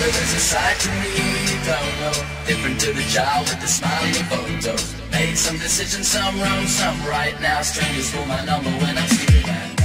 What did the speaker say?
There's a side to me you don't know. Different to the child with the smiley photos. Made some decisions, some wrong, some right now. Strangers for my number when I'm sleeping